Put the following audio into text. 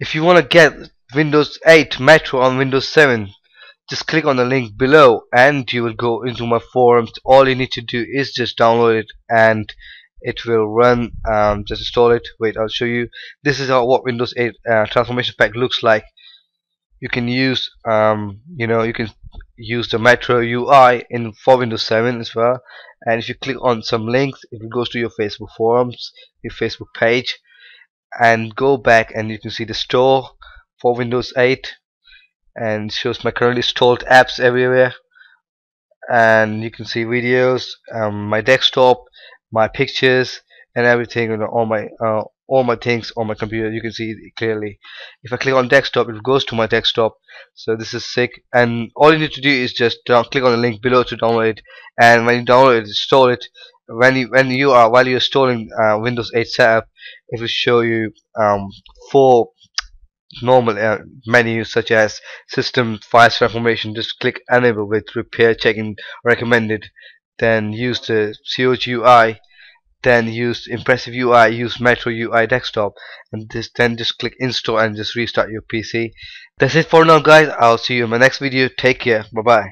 if you want to get Windows 8 Metro on Windows 7 just click on the link below and you will go into my forums. All you need to do is just download it and it will run um, just install it. Wait I'll show you. This is how what Windows 8 uh, transformation pack looks like. You can use um, you know you can use the Metro UI in for Windows 7 as well. And if you click on some links it goes to your Facebook forums your Facebook page and go back and you can see the store for Windows 8 and shows my currently installed apps everywhere. And you can see videos um, my desktop my pictures and everything and all my uh, all my things on my computer. You can see clearly. If I click on desktop it goes to my desktop. So this is sick. And all you need to do is just click on the link below to download it. And when you download it install it. When you when you are while you're installing uh, Windows 8 setup it will show you um, four normal uh, menus such as system files information just click enable with repair checking recommended then use the COGUI then use impressive UI use Metro UI desktop and this then just click install and just restart your PC that's it for now guys. I'll see you in my next video. Take care. Bye bye